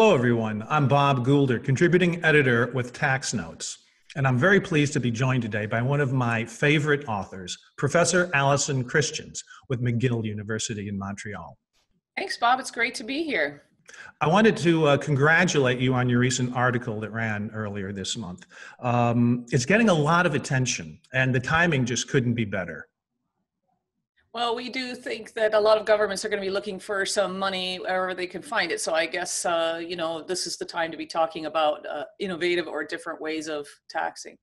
Hello, everyone. I'm Bob Goulder, contributing editor with Tax Notes. And I'm very pleased to be joined today by one of my favorite authors, Professor Allison Christians with McGill University in Montreal. Thanks, Bob. It's great to be here. I wanted to uh, congratulate you on your recent article that ran earlier this month. Um, it's getting a lot of attention, and the timing just couldn't be better. Well, we do think that a lot of governments are going to be looking for some money wherever they can find it. So I guess, uh, you know, this is the time to be talking about uh, innovative or different ways of taxing.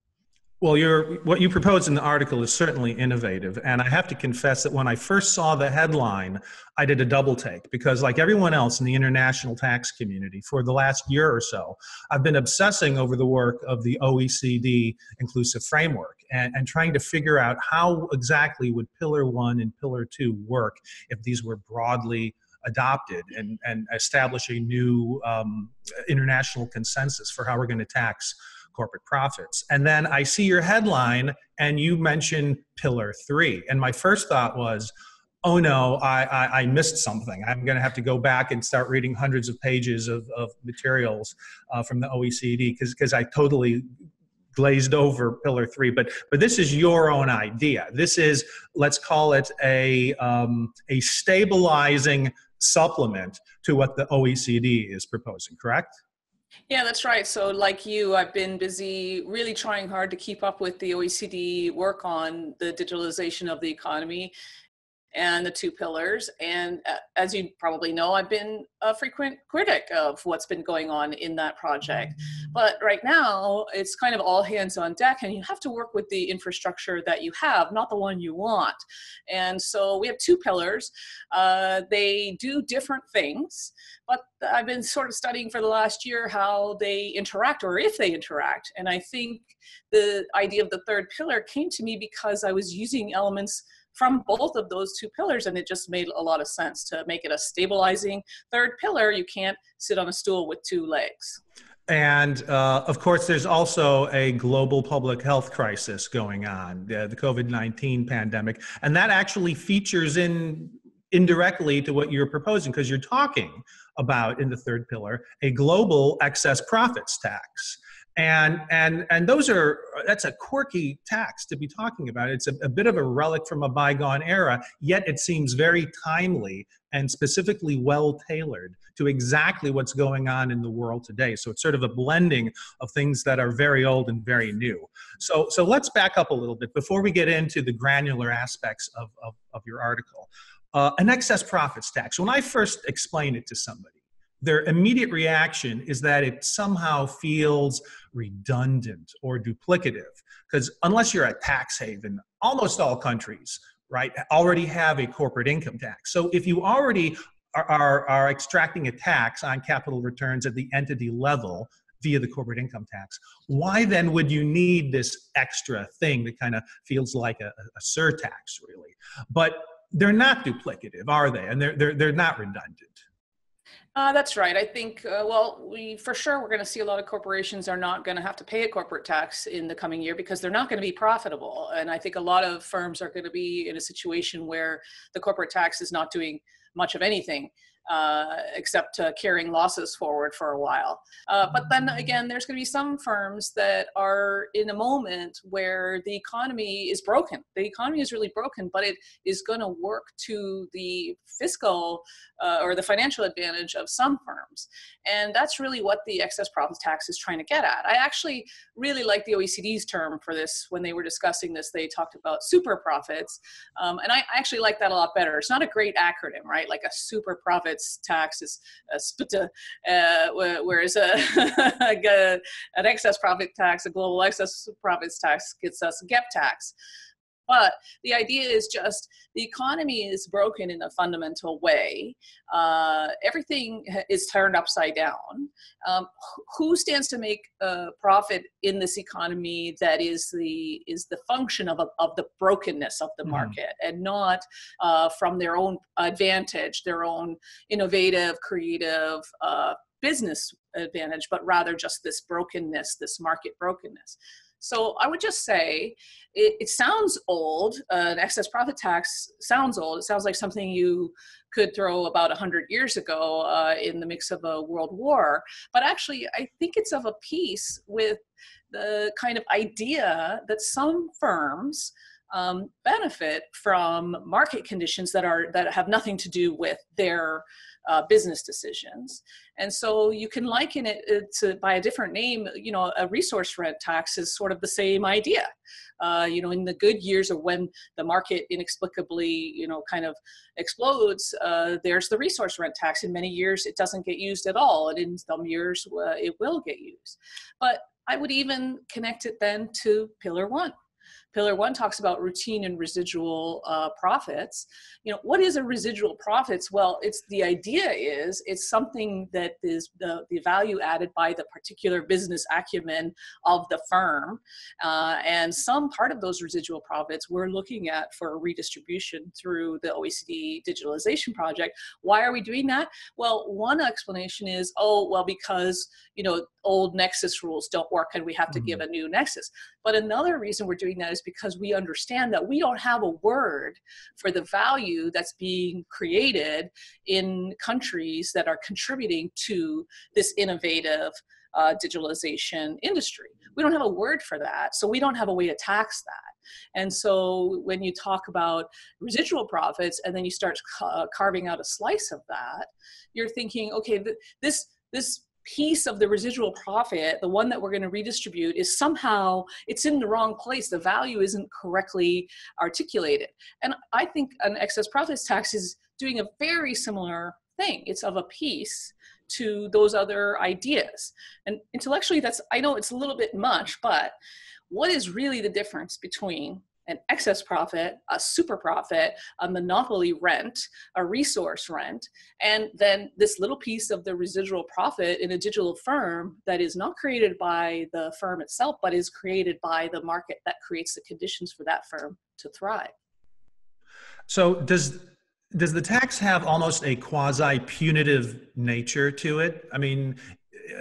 Well, what you propose in the article is certainly innovative. And I have to confess that when I first saw the headline, I did a double take because, like everyone else in the international tax community, for the last year or so, I've been obsessing over the work of the OECD inclusive framework and, and trying to figure out how exactly would Pillar 1 and Pillar 2 work if these were broadly adopted and, and establish a new um, international consensus for how we're going to tax corporate profits. And then I see your headline and you mention pillar three. And my first thought was, oh no, I, I, I missed something. I'm going to have to go back and start reading hundreds of pages of, of materials uh, from the OECD because I totally glazed over pillar three but but this is your own idea this is let's call it a um, a stabilizing supplement to what the oecd is proposing correct yeah, that's right. So, like you, I've been busy really trying hard to keep up with the OECD work on the digitalization of the economy and the two pillars. And uh, as you probably know, I've been a frequent critic of what's been going on in that project. But right now, it's kind of all hands on deck, and you have to work with the infrastructure that you have, not the one you want. And so we have two pillars. Uh, they do different things, but I've been sort of studying for the last year how they interact or if they interact. And I think the idea of the third pillar came to me because I was using elements from both of those two pillars and it just made a lot of sense to make it a stabilizing third pillar. You can't sit on a stool with two legs. And uh, of course, there's also a global public health crisis going on, the, the COVID 19 pandemic. And that actually features in indirectly to what you're proposing because you're talking about in the third pillar a global excess profits tax and and and those are that's a quirky tax to be talking about. It's a, a, bit of a relic from a bygone era yet it seems very timely and specifically well tailored to exactly what's going on in the world today. So it's sort of a blending of things that are very old and very new. So so let's back up a little bit before we get into the granular aspects of of, of your article. Uh, an excess profits tax. When i first explained it to somebody their immediate reaction is that it somehow feels redundant or duplicative. Because unless you're a tax haven, almost all countries, right, already have a corporate income tax. So if you already are, are, are extracting a tax on capital returns at the entity level, via the corporate income tax. Why then would you need this extra thing that kind of feels like a, a surtax, really? But they're not duplicative, are they? And they're, they're, they're not redundant. Uh, that's right. I think, uh, well, we for sure we're going to see a lot of corporations are not going to have to pay a corporate tax in the coming year because they're not going to be profitable. And I think a lot of firms are going to be in a situation where the corporate tax is not doing much of anything uh, except uh, carrying losses forward for a while. Uh, but then again, there's going to be some firms that are in a moment where the economy is broken. The economy is really broken, but it is going to work to the fiscal uh, or the financial advantage of some firms. And that's really what the excess profits tax is trying to get at. I actually really like the OECD's term for this when they were discussing this. They talked about super profits. Um, and I actually like that a lot better. It's not a great acronym, right? Like a super profit profits tax is a SPTA, uh, uh, uh whereas uh, a, an excess profit tax, a global excess profits tax, gets us a GEP tax. But the idea is just the economy is broken in a fundamental way. Uh, everything is turned upside down. Um, who stands to make a profit in this economy that is the is the function of, a, of the brokenness of the mm market and not uh, from their own advantage, their own innovative, creative uh, business advantage, but rather just this brokenness, this market brokenness. So I would just say it, it sounds old. Uh, an excess profit tax sounds old. It sounds like something you could throw about 100 years ago uh, in the mix of a world war. But actually, I think it's of a piece with the kind of idea that some firms um, benefit from market conditions that are that have nothing to do with their uh, business decisions. And so you can liken it uh, to by a different name. You know, a resource rent tax is sort of the same idea. Uh, you know, in the good years or when the market inexplicably, you know, kind of explodes, uh, there's the resource rent tax. In many years, it doesn't get used at all, and in some years, uh, it will get used. But I would even connect it then to Pillar One Pillar one talks about routine and residual uh, profits. You know, what is a residual profits? Well, it's the idea is it's something that is the, the value added by the particular business acumen of the firm. Uh, and some part of those residual profits we're looking at for redistribution through the OECD digitalization project. Why are we doing that? Well, one explanation is, oh, well, because, you know, old nexus rules don't work and we have to mm-hmm. give a new nexus. But another reason we're doing that is because we understand that we don't have a word for the value that's being created in countries that are contributing to this innovative uh, digitalization industry. We don't have a word for that, so we don't have a way to tax that. And so when you talk about residual profits and then you start ca- carving out a slice of that, you're thinking, okay, th- this this piece of the residual profit the one that we're going to redistribute is somehow it's in the wrong place. The value isn't correctly articulated. And i think an excess profits tax is doing a very similar thing. It's of a piece to those other ideas. And intellectually that's i know it's a little bit much but what is really the difference between an excess profit, a super profit, a monopoly rent, a resource rent, and then this little piece of the residual profit in a digital firm that is not created by the firm itself, but is created by the market that creates the conditions for that firm to thrive. So does does the tax have almost a quasi punitive nature to it? I mean,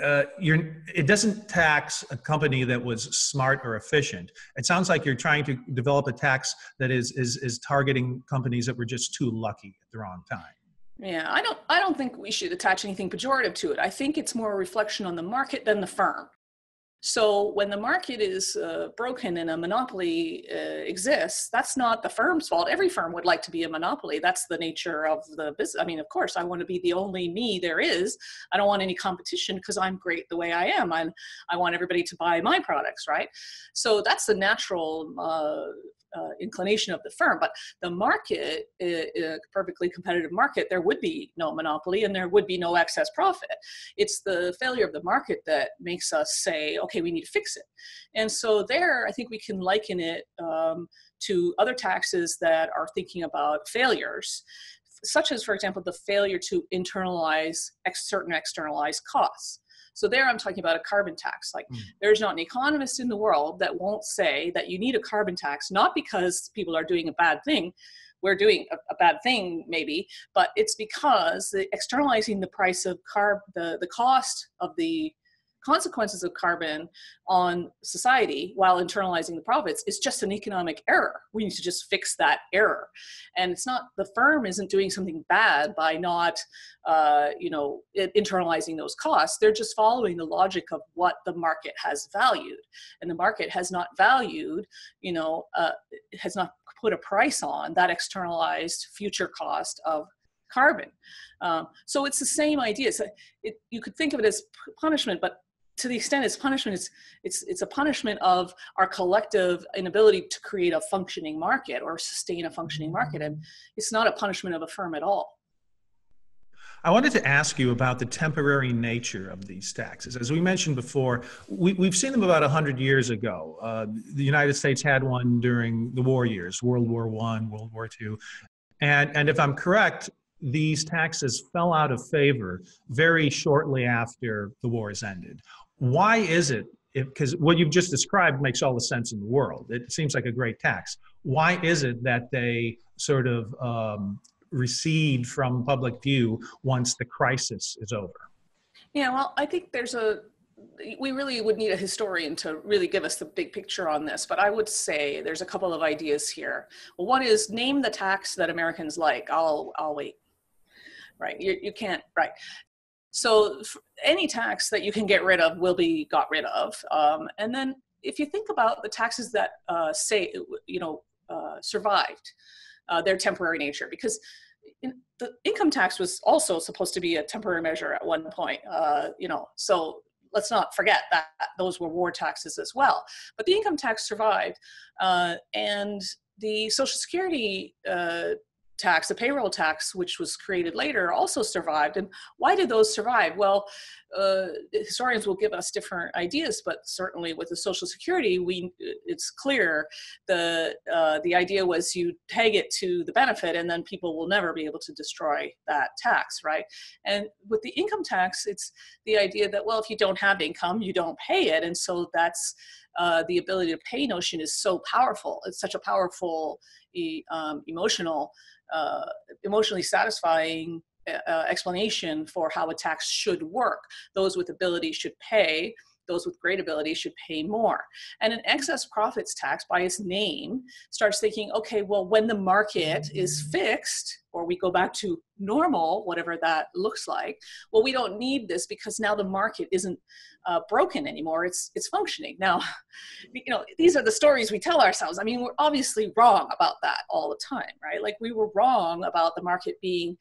uh, you're, it doesn't tax a company that was smart or efficient. It sounds like you're trying to develop a tax that is is is targeting companies that were just too lucky at the wrong time. Yeah, I don't I don't think we should attach anything pejorative to it. I think it's more a reflection on the market than the firm. So when the market is uh, broken and a monopoly uh, exists, that's not the firm's fault. Every firm would like to be a monopoly. That's the nature of the business. I mean, of course, I want to be the only me there is. I don't want any competition because I'm great the way I am. and I want everybody to buy my products, right? So that's the natural uh, uh, inclination of the firm. But the market, a perfectly competitive market, there would be no monopoly and there would be no excess profit. It's the failure of the market that makes us say, okay, we need to fix it. And so there, I think we can liken it um, to other taxes that are thinking about failures such as, for example, the failure to internalize ex- certain externalized costs. So there I'm talking about a carbon tax. Like mm. there's not an economist in the world that won't say that you need a carbon tax, not because people are doing a bad thing, we're doing a, a, bad thing maybe but it's because the externalizing the price of carb the the cost of the consequences of carbon on society while internalizing the profits is just an economic error. We need to just fix that error. And it's not the firm isn't doing something bad by not, uh, you know, internalizing those costs. They're just following the logic of what the market has valued, and the market has not valued, you know, uh, has not put a price on that externalized future cost of carbon. Um, so it's the same idea. So it, you could think of it as punishment, but to the extent it's punishment, it's it's it's a punishment of our collective inability to create a functioning market or sustain a functioning market, and it's not a punishment of a firm at all. I wanted to ask you about the temporary nature of these taxes. As we mentioned before, we, have seen them about 100 years ago. Uh, the United States had one during the war years, World War One, World War Two. And, and if I'm correct, these taxes fell out of favor very shortly after the wars ended why is it because what you've just described makes all the sense in the world it seems like a great tax why is it that they sort of um, recede from public view once the crisis is over yeah well i think there's a we really would need a historian to really give us the big picture on this, but I would say there's a couple of ideas here. One is name the tax that Americans like. I'll, I'll wait. Right, you, you can't, right. So any tax that you can get rid of will be got rid of. Um, and then if you think about the taxes that uh, say, you know, uh, survived uh, their temporary nature, because in, the income tax was also supposed to be a temporary measure at one point, uh, you know, so let's not forget that those were war taxes as well. But the income tax survived, uh, and the Social Security uh, tax, the payroll tax, which was created later, also survived. And why did those survive? Well, uh, historians will give us different ideas, but certainly with the Social Security, we it's clear the uh, the idea was you tag it to the benefit, and then people will never be able to destroy that tax, right? And with the income tax, it's the idea that well, if you don't have income, you don't pay it, and so that's uh, the ability to pay notion is so powerful. It's such a powerful um, emotional uh, emotionally satisfying uh, uh, explanation for how a tax should work. Those with ability should pay, those with great ability should pay more. And an excess profits tax, by its name, starts thinking, okay, well, when the market is fixed, or we go back to normal, whatever that looks like, well, we don't need this because now the market isn't uh, broken anymore. It's it's functioning now. You know, these are the stories we tell ourselves. I mean, we're obviously wrong about that all the time, right? Like we were wrong about the market being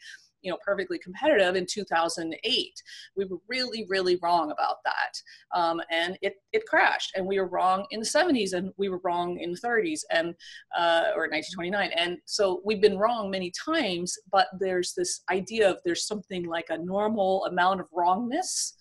you know perfectly competitive in 2008 we were really really wrong about that. Um, and it it crashed and we were wrong in the 70s and we were wrong in the 30s and uh, or 1929 and so we've been wrong many times but there's this idea of there's something like a normal amount of wrongness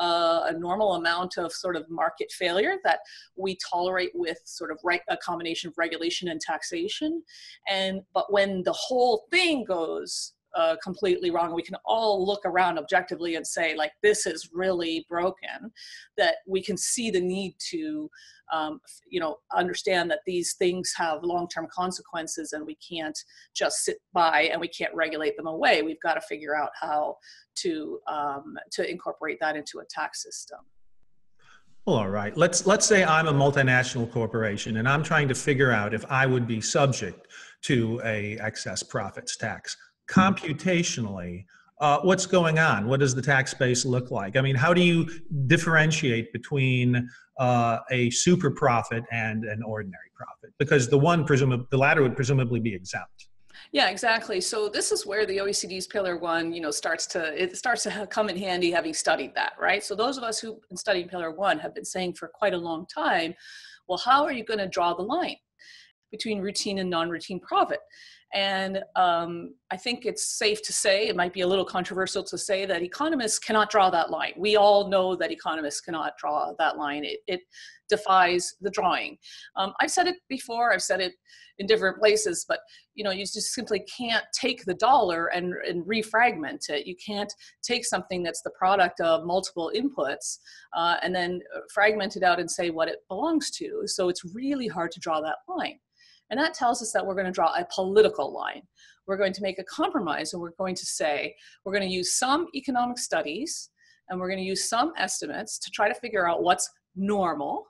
uh, a normal amount of sort of market failure that we tolerate with sort of right, a combination of regulation and taxation. And but when the whole thing goes uh, completely wrong. We can all look around objectively and say, like, this is really broken. That we can see the need to, um, you know, understand that these things have long-term consequences, and we can't just sit by and we can't regulate them away. We've got to figure out how to um, to incorporate that into a tax system. Well, all right. Let's let's say I'm a multinational corporation and I'm trying to figure out if I would be subject to a excess profits tax computationally, uh, what's going on? What does the tax base look like? I mean, how do you differentiate between uh, a super profit and an ordinary profit? Because the one, presumably, the latter would presumably be exempt. Yeah, exactly. So this is where the OECD's Pillar One, you know, starts to it starts to come in handy, having studied that, right? So those of us who've been studying Pillar One have been saying for quite a long time, well, how are you going to draw the line between routine and non-routine profit? And um, I think it's safe to say, it might be a little controversial to say that economists cannot draw that line. We all know that economists cannot draw that line. It, it defies the drawing. Um, I've said it before, I've said it in different places, but you know, you just simply can't take the dollar and, and refragment it. You can't take something that's the product of multiple inputs uh, and then fragment it out and say what it belongs to. So it's really hard to draw that line. And that tells us that we're going to draw a political line. We're going to make a compromise and we're going to say, we're going to use some economic studies and we're going to use some estimates to try to figure out what's normal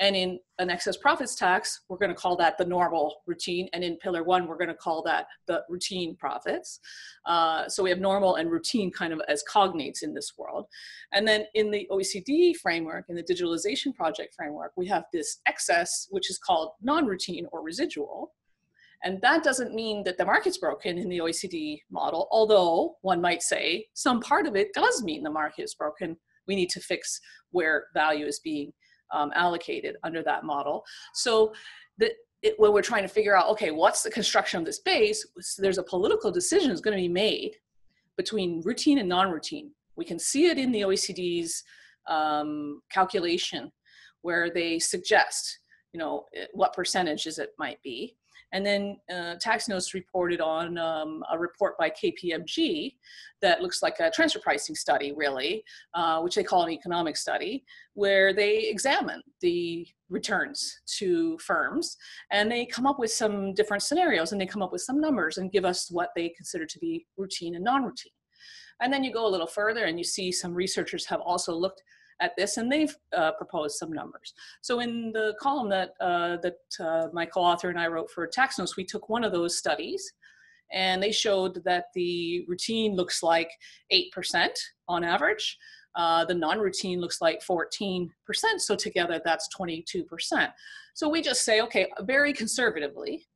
and in an excess profits tax, we're going to call that the normal routine. And in pillar one, we're going to call that the routine profits. Uh, so we have normal and routine kind of as cognates in this world. And then in the OECD framework, in the digitalization project framework, we have this excess, which is called non-routine or residual. And that doesn't mean that the market's broken in the OECD model, although one might say some part of it does mean the market is broken. We need to fix where value is being um, allocated under that model. So the, it, when we're trying to figure out, okay, what's the construction of this base, there's a political decision that's going to be made between routine and non-routine. We can see it in the OECD's um, calculation where they suggest, you know, what percentages it might be. And then uh, TaxNotes reported on um, a report by KPMG that looks like a transfer pricing study, really, uh, which they call an economic study, where they examine the returns to firms and they come up with some different scenarios and they come up with some numbers and give us what they consider to be routine and non routine. And then you go a little further and you see some researchers have also looked at this, and they've uh, proposed some numbers. So in the column that uh, that uh, my co-author and I wrote for Tax Notes, we took one of those studies, and they showed that the routine looks like eight percent on average. Uh, the non-routine looks like 14%. So together, that's 22%. So we just say, okay, very conservatively,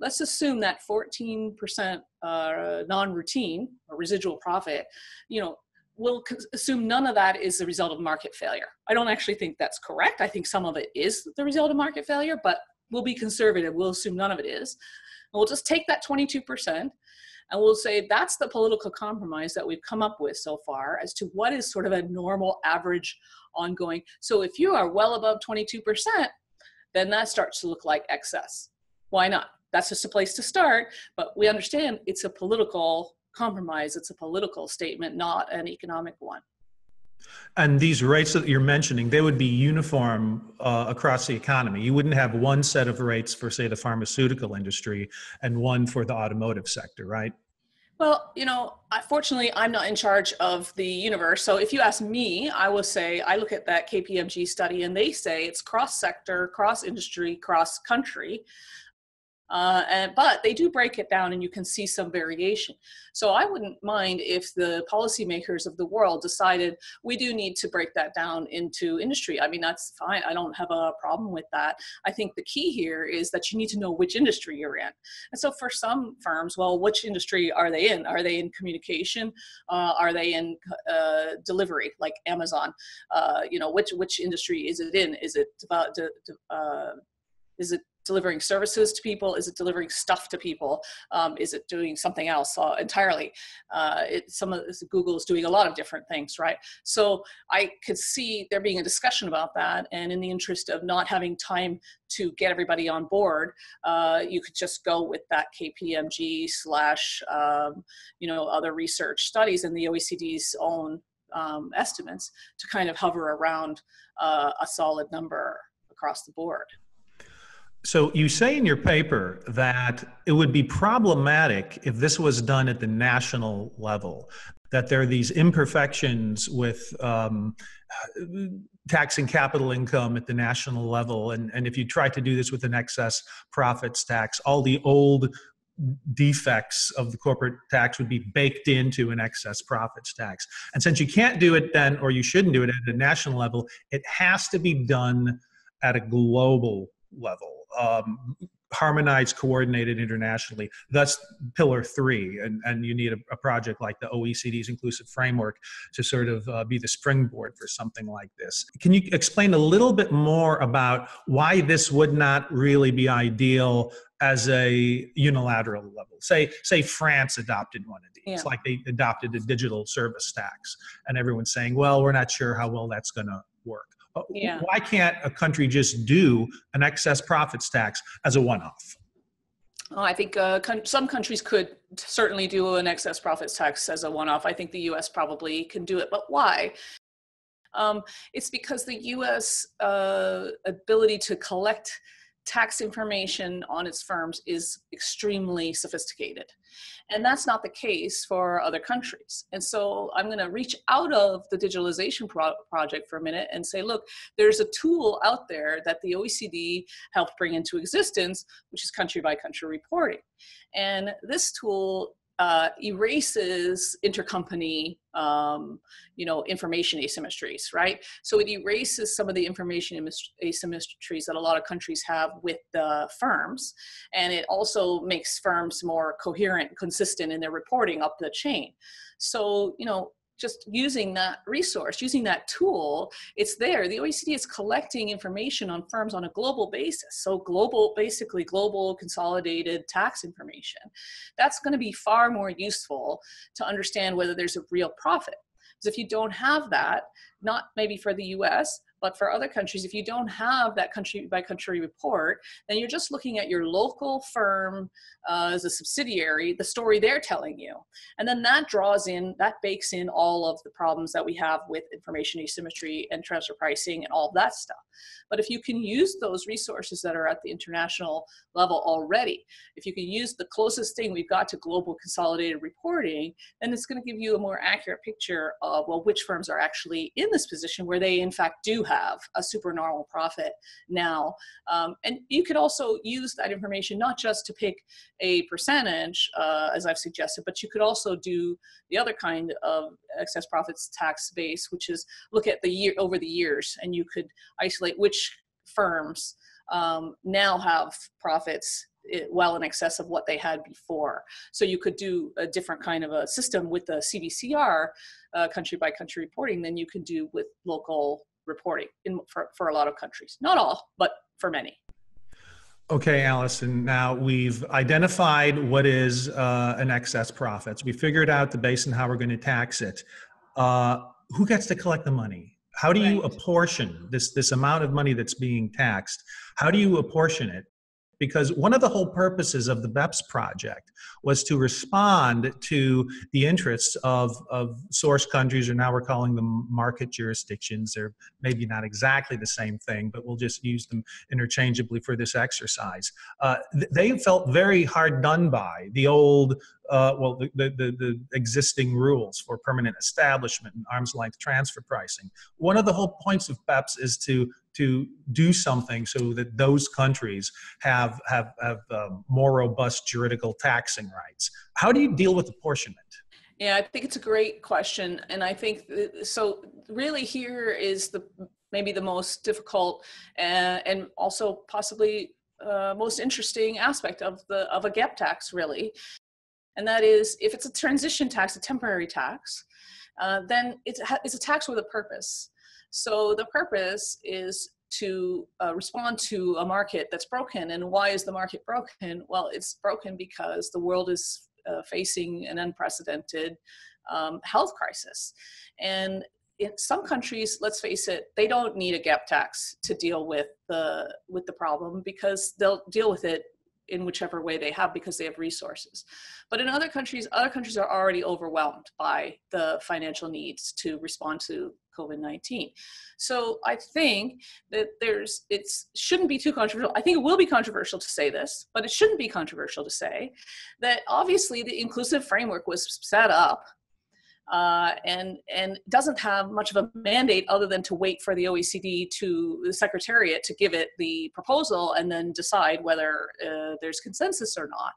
let's assume that 14% uh, non-routine or residual profit, you know, we'll assume none of that is the result of market failure. I don't actually think that's correct. I think some of it is the result of market failure, but we'll be conservative. We'll assume none of it is. And we'll just take that 22% and we'll say that's the political compromise that we've come up with so far as to what is sort of a normal average ongoing. So if you are well above 22%, then that starts to look like excess. Why not? that's just a place to start. But we understand it's a political compromise, it's a political statement, not an economic one. And these rates that you're mentioning, they would be uniform uh, across the economy. You wouldn't have one set of rates for, say, the pharmaceutical industry and one for the automotive sector, right? Well, you know, fortunately, I'm not in charge of the universe. So if you ask me, I will say I look at that KPMG study and they say it's cross sector, cross industry, cross country. Uh, and, but they do break it down and you can see some variation. So I wouldn't mind if the policymakers of the world decided we do need to break that down into industry. I mean, that's fine. I don't have a problem with that. I think the key here is that you need to know which industry you're in. And so for some firms, well, which industry are they in? Are they in communication? Uh, are they in uh, delivery like Amazon? Uh, you know, which, which industry is it in? Is it about, uh, is it delivering services to people? Is it delivering stuff to people? Um, is it doing something else uh, entirely? Uh, it, some of this, Google is doing a lot of different things, right? So I could see there being a discussion about that, and in the interest of not having time to get everybody on board, uh, you could just go with that KPMG slash um, you know other research studies and the OECD's own um, estimates to kind of hover around uh, a solid number across the board. So you say in your paper that it would be problematic if this was done at the national level, that there are these imperfections with um, taxing capital income at the national level. And, and if you try to do this with an excess profits tax, all the old defects of the corporate tax would be baked into an excess profits tax. And since you can't do it then, or you shouldn't do it at a national level, it has to be done at a global level um, harmonized, coordinated internationally. That's pillar three, and, and you need a, a project like the OECD's inclusive framework to sort of uh, be the springboard for something like this. Can you explain a little bit more about why this would not really be ideal as a unilateral level? Say, say France adopted one of these, yeah. like they adopted the digital service tax, and everyone's saying, well, we're not sure how well that's going to work. Uh, yeah. Why can't a country just do an excess profits tax as a one off? Oh, I think uh, con- some countries could certainly do an excess profits tax as a one off. I think the US probably can do it. But why? Um, it's because the US uh, ability to collect tax information on its firms is extremely sophisticated. And that's not the case for other countries. And so I'm going to reach out of the digitalization pro- project for a minute and say, look, there's a tool out there that the OECD helped bring into existence, which is country by country reporting. And this tool uh, erases intercompany, um, you know, information asymmetries, right? So it erases some of the information asymmetries that a lot of countries have with the firms, and it also makes firms more coherent, consistent in their reporting up the chain. So, you know, just using that resource, using that tool, it's there. The OECD is collecting information on firms on a global basis. So global, basically global consolidated tax information. That's going to be far more useful to understand whether there's a real profit. Because if you don't have that, not maybe for the US, But for other countries, if you don't have that country by country report, then you're just looking at your local firm uh, as a subsidiary, the story they're telling you. And then that draws in, that bakes in all of the problems that we have with information asymmetry and transfer pricing and all that stuff. But if you can use those resources that are at the international level already, if you can use the closest thing we've got to global consolidated reporting, then it's going to give you a more accurate picture of, well, which firms are actually in this position where they, in fact, do have a supernormal profit now. Um, and you could also use that information not just to pick a percentage, uh, as I've suggested, but you could also do the other kind of excess profits tax base, which is look at the year over the years, and you could isolate which firms um, now have profits eh, well in excess of what they had before. So you could do a different kind of a system with the CBCR, uh, country by country reporting, than you could do with local reporting in, for, for a lot of countries. Not all, but for many. Okay, Allison. Now we've identified what is uh, an excess profits. We figured out the base and how we're going to tax it. Uh, who gets to collect the money? How do you apportion this this amount of money that's being taxed? How do you apportion it? Because one of the whole purposes of the BEPS project was to respond to the interests of, of source countries, or now we're calling them market jurisdictions. They're maybe not exactly the same thing, but we'll just use them interchangeably for this exercise. Uh, they felt very hard done by the old uh, well, the, the, the, existing rules for permanent establishment and arm's length transfer pricing. One of the whole points of BEPS is to to do something so that those countries have have have um, more robust juridical taxing rights. How do you deal with apportionment? Yeah, I think it's a great question, and I think uh, so. Really, here is the maybe the most difficult uh, and also possibly uh, most interesting aspect of the of a GEP tax, really, and that is if it's a transition tax, a temporary tax, uh, then it's, it's a tax with a purpose. So the purpose is to uh, respond to a market that's broken. And why is the market broken? Well, it's broken because the world is uh, facing an unprecedented um, health crisis. And in some countries, let's face it, they don't need a GEP tax to deal with the with the problem because they'll deal with it in whichever way they have because they have resources. But in other countries, other countries are already overwhelmed by the financial needs to respond to COVID-19. So I think that there's it's shouldn't be too controversial. I think it will be controversial to say this, but it shouldn't be controversial to say that obviously the inclusive framework was set up uh, and and doesn't have much of a mandate other than to wait for the OECD to the Secretariat to give it the proposal and then decide whether uh, there's consensus or not.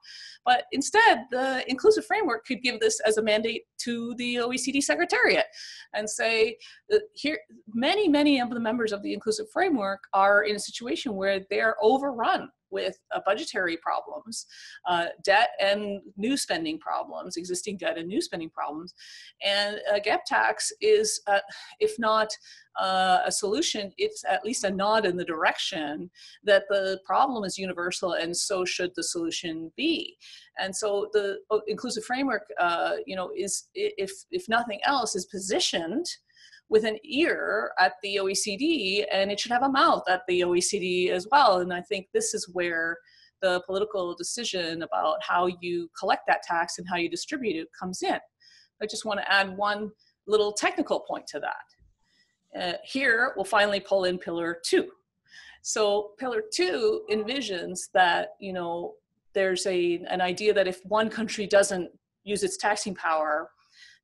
But instead, the inclusive framework could give this as a mandate to the OECD Secretariat and say here many many of the members of the inclusive framework are in a situation where they're overrun with uh, budgetary problems, uh, debt and new spending problems, existing debt and new spending problems. And a GEP tax is, uh, if not uh, a solution, it's at least a nod in the direction that the problem is universal and so should the solution be. And so the uh, inclusive framework, uh, you know, is, if, if nothing else, is positioned with an ear at the OECD and it should have a mouth at the OECD as well. And I think this is where the political decision about how you collect that tax and how you distribute it comes in. I just want to add one little technical point to that. Uh, here, we'll finally pull in pillar two. So pillar two envisions that, you know, there's a, an idea that if one country doesn't use its taxing power,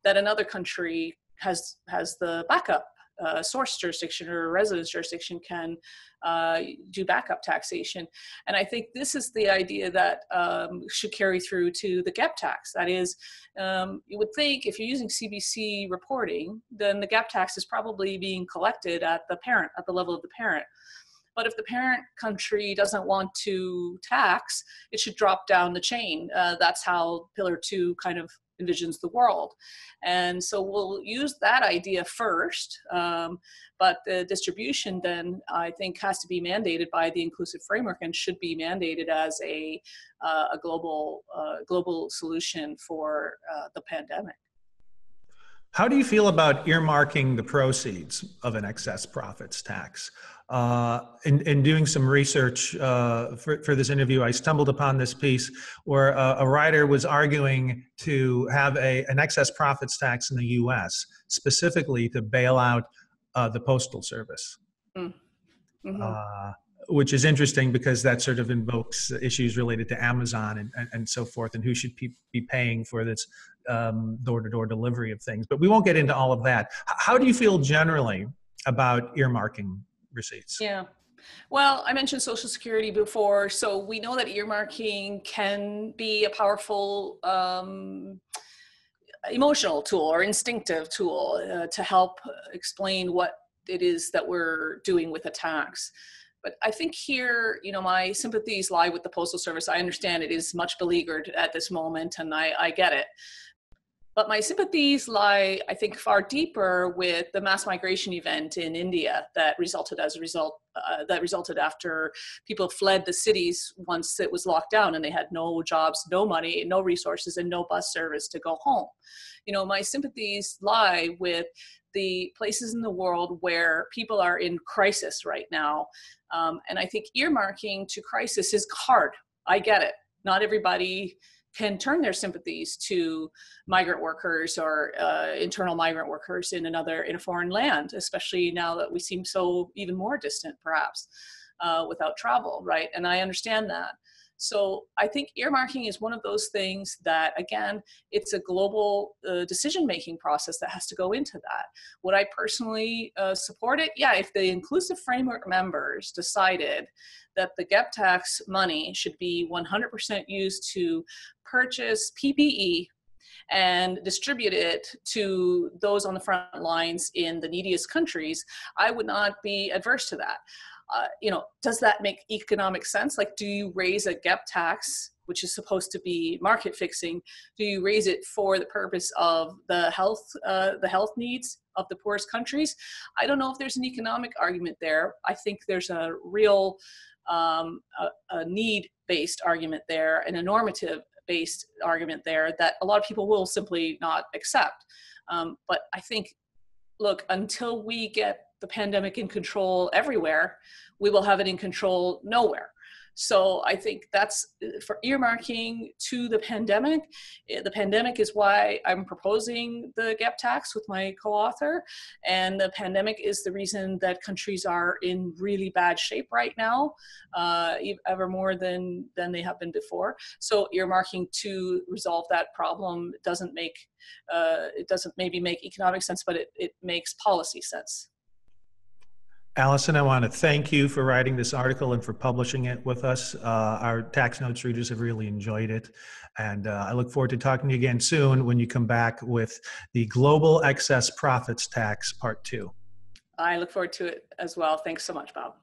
that another country has has the backup uh, source jurisdiction or residence jurisdiction can uh, do backup taxation. And I think this is the idea that um, should carry through to the GEP tax. That is, um, you would think if you're using CBC reporting, then the GEP tax is probably being collected at the parent, at the level of the parent. But if the parent country doesn't want to tax, it should drop down the chain. Uh, that's how Pillar 2 kind of envisions the world. And so we'll use that idea first, um, but the distribution then I think has to be mandated by the inclusive framework and should be mandated as a, uh, a global, uh, global solution for uh, the pandemic. How do you feel about earmarking the proceeds of an excess profits tax? Uh, in, in doing some research uh, for, for this interview, I stumbled upon this piece where a, a writer was arguing to have a, an excess profits tax in the US, specifically to bail out uh, the Postal Service. Mm. Mm-hmm. Which is interesting because that sort of invokes issues related to Amazon and, and, and so forth, and who should be, be paying for this door to door delivery of things. But we won't get into all of that. How do you feel generally about earmarking receipts? Yeah. Well, I mentioned Social Security before, so we know that earmarking can be a powerful um, emotional tool or instinctive tool uh, to help explain what it is that we're doing with a tax. But I think here, you know, my sympathies lie with the Postal Service. I understand it is much beleaguered at this moment, and I, I get it. But my sympathies lie, I think, far deeper with the mass migration event in India that resulted as a result uh, that resulted after people fled the cities once it was locked down and they had no jobs, no money, no resources, and no bus service to go home. You know, my sympathies lie with the places in the world where people are in crisis right now. Um, and I think earmarking to crisis is hard. I get it. Not everybody can turn their sympathies to migrant workers or uh, internal migrant workers in another in a foreign land especially now that we seem so even more distant perhaps uh, without travel right and i understand that so I think earmarking is one of those things that, again, it's a global uh, decision making process that has to go into that. Would I personally uh, support it? Yeah, if the inclusive framework members decided that the GEP tax money should be 100% used to purchase PPE and distribute it to those on the front lines in the neediest countries, I would not be adverse to that. Uh, you know, does that make economic sense? Like, do you raise a GEP tax, which is supposed to be market fixing? Do you raise it for the purpose of the health, uh, the health needs of the poorest countries? I don't know if there's an economic argument there. I think there's a real um, a, a need-based argument there and a normative-based argument there that a lot of people will simply not accept. Um, but I think, look, until we get the pandemic in control everywhere, we will have it in control nowhere. So I think that's uh, for earmarking to the pandemic. Eh, the pandemic is why I'm proposing the GEP tax with my co-author. And the pandemic is the reason that countries are in really bad shape right now, uh, ever more than, than they have been before. So earmarking to resolve that problem doesn't make, uh, it doesn't maybe make economic sense, but it, it makes policy sense. Allison, I want to thank you for writing this article and for publishing it with us. Uh, our tax notes readers have really enjoyed it. And uh, I look forward to talking to you again soon when you come back with the Global Excess Profits Tax Part 2. I look forward to it as well. Thanks so much, Bob.